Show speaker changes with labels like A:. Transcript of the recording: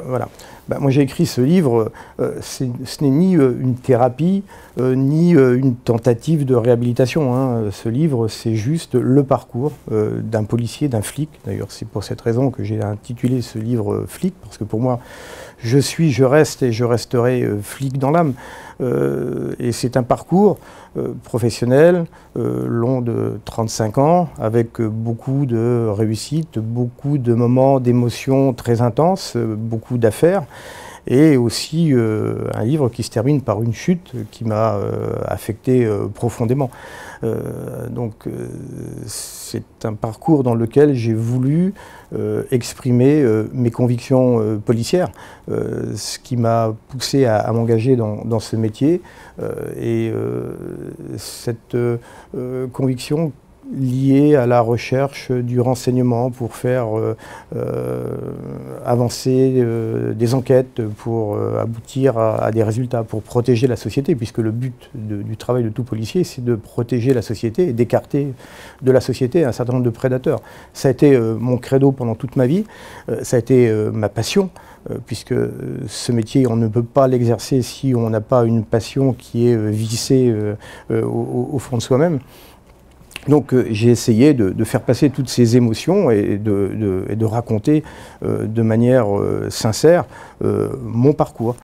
A: Voilà. Bah, moi j'ai écrit ce livre, euh, ce n'est ni euh, une thérapie, euh, ni une tentative de réhabilitation. Hein. Ce livre, c'est juste le parcours d'un policier, d'un flic. D'ailleurs, c'est pour cette raison que j'ai intitulé ce livre Flic, parce que pour moi, je suis, je reste et je resterai flic dans l'âme. et c'est un parcours professionnel, long de 35 ans, avec beaucoup de réussites, beaucoup de moments d'émotions très intenses, beaucoup d'affaires et aussi euh, un livre qui se termine par une chute qui m'a euh, affecté euh, profondément. donc c'est un parcours dans lequel j'ai voulu exprimer mes convictions policières, ce qui m'a poussé à, m'engager dans, dans, ce métier. et cette conviction lié à la recherche du renseignement pour faire euh, euh, avancer euh, des enquêtes, pour aboutir à, des résultats, pour protéger la société, puisque le but du travail de tout policier, c'est de protéger la société et d'écarter de la société un certain nombre de prédateurs. Ça a été mon credo pendant toute ma vie, ça a été ma passion puisque ce métier, on ne peut pas l'exercer si on n'a pas une passion qui est vissée au, fond de soi-même. Donc euh, j'ai essayé de, faire passer toutes ces émotions et de, raconter euh, de manière euh, sincère mon parcours.